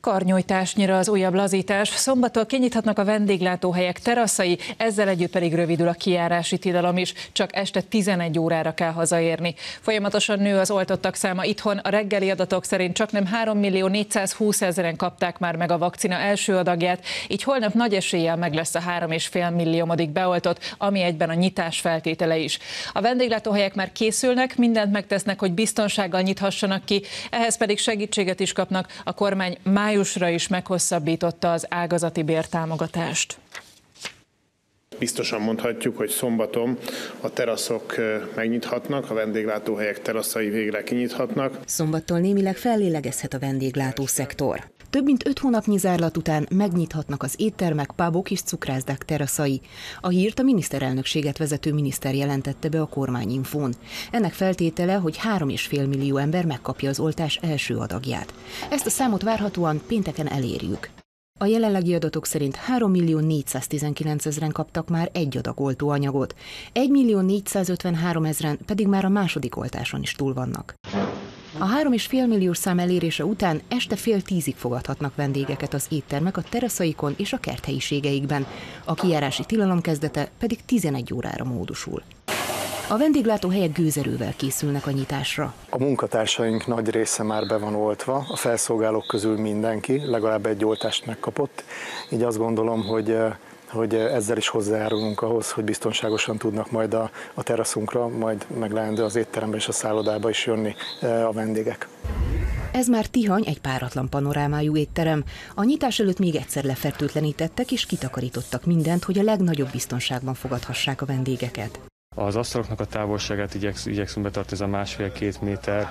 Karnyújtásnyira az újabb lazítás. Szombattól kinyithatnak a vendéglátóhelyek teraszai, ezzel együtt pedig rövidül a kijárási tilalom is. Csak este 11 órára kell hazaérni. Folyamatosan nő az oltottak száma itthon. A reggeli adatok szerint csak nem 3 millió 420 ezeren kapták már meg a vakcina első adagját, így holnap nagy eséllyel meg lesz a 3,5 milliómodik beoltott, ami egyben a nyitás feltétele is. A vendéglátóhelyek már készülnek, mindent megtesznek, hogy biztonsággal nyithassanak ki, ehhez pedig segítséget is kapnak. A kormány már májusra is meghosszabbította az ágazati bértámogatást. Biztosan mondhatjuk, hogy szombaton a teraszok megnyithatnak, a vendéglátóhelyek teraszai végre kinyithatnak. Szombattól némileg fellélegezhet a vendéglátó szektor. Több mint öt hónapnyi zárlat után megnyithatnak az éttermek, pubok és cukrászdák teraszai. A hírt a miniszterelnökséget vezető miniszter jelentette be a kormányinfón. Ennek feltétele, hogy 3,5 millió ember megkapja az oltás első adagját. Ezt a számot várhatóan pénteken elérjük. A jelenlegi adatok szerint 3 millió 419 ezeren kaptak már egy adag oltóanyagot, 1 millió 453 ezeren pedig már a második oltáson is túl vannak. A 3,5 milliós szám elérése után este fél tízig fogadhatnak vendégeket az éttermek a teraszaikon és a kerthelyiségeikben. A kijárási tilalom kezdete pedig 11 órára módosul. A vendéglátóhelyek gőzerővel készülnek a nyitásra. A munkatársaink nagy része már be van oltva, a felszolgálók közül mindenki legalább egy oltást megkapott, így azt gondolom, hogy hogy ezzel is hozzájárulunk ahhoz, hogy biztonságosan tudnak majd a, a teraszunkra, majd meg leendő az étterembe és a szállodába is jönni e, a vendégek. Ez már Tihany egy páratlan panorámájú étterem. A nyitás előtt még egyszer lefertőtlenítettek és kitakarítottak mindent, hogy a legnagyobb biztonságban fogadhassák a vendégeket. Az asztaloknak a távolságát igyeksz, igyekszünk betartani, ez a másfél-két méter,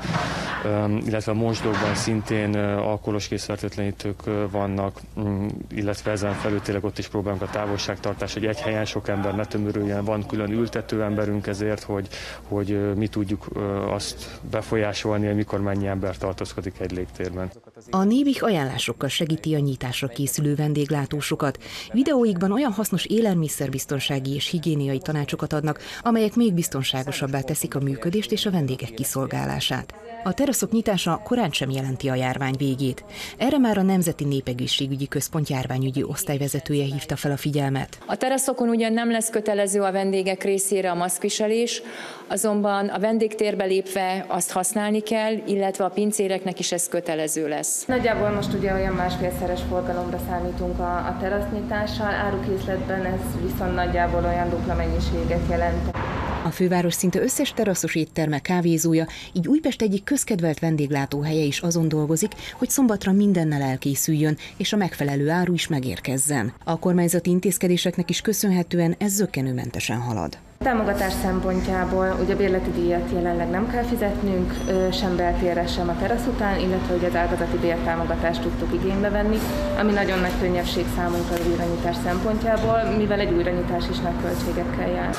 illetve a mosdókban szintén alkoholos készfertőtlenítők vannak, mm, illetve ezen felül tényleg ott is próbálunk a távolságtartás, hogy egy helyen sok ember ne tömörüljön, van külön ültető emberünk ezért, hogy, hogy mi tudjuk azt befolyásolni, hogy mikor mennyi ember tartózkodik egy légtérben. A Nébik ajánlásokkal segíti a nyitásra készülő vendéglátósokat. Videóikban olyan hasznos élelmiszerbiztonsági és higiéniai tanácsokat adnak, amelyek még biztonságosabbá teszik a működést és a vendégek kiszolgálását. A teraszok nyitása korán sem jelenti a járvány végét. Erre már a Nemzeti Népegészségügyi Központ járványügyi osztályvezetője hívta fel a figyelmet. A teraszokon ugyan nem lesz kötelező a vendégek részére a maszkviselés, azonban a vendégtérbe lépve azt használni kell, illetve a pincéreknek is ez kötelező lesz. Nagyjából most ugye olyan másfélszeres forgalomra számítunk a, a terasznyitással, árukészletben ez viszont nagyjából olyan dupla mennyiséget jelent. A főváros szinte összes teraszos étterme kávézója, így Újpest egyik közkedvelt vendéglátóhelye is azon dolgozik, hogy szombatra mindennel elkészüljön, és a megfelelő áru is megérkezzen. A kormányzati intézkedéseknek is köszönhetően ez zöggenőmentesen halad. Támogatás szempontjából ugye bérleti díjat jelenleg nem kell fizetnünk, sem beltérre, sem a terasz után, illetve hogy az ágazati bértámogatást tudtuk igénybe venni, ami nagyon nagy könnyebbség számunkra az újranyitás szempontjából, mivel egy újranyitás is nagy költségekkel jár.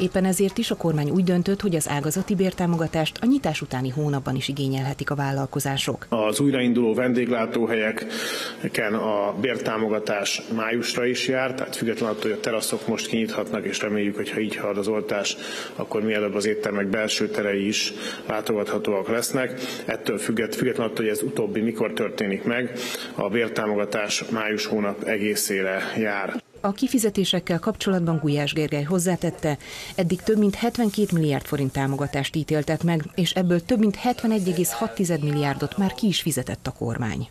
Éppen ezért is a kormány úgy döntött, hogy az ágazati bértámogatást a nyitás utáni hónapban is igényelhetik a vállalkozások. Az újrainduló vendéglátóhelyeken a bértámogatás májusra is jár, tehát függetlenül attól, hogy a teraszok most kinyithatnak, és reméljük, hogy ha így halad az oltás, akkor mielőbb az éttermek belső terei is látogathatóak lesznek. Ettől függetlenül attól, hogy ez utóbbi mikor történik meg, a bértámogatás május hónap egészére jár. A kifizetésekkel kapcsolatban Gulyás Gergely hozzátette, eddig több mint 72 milliárd forint támogatást ítéltek meg, és ebből több mint 71,6 milliárdot már ki is fizetett a kormány.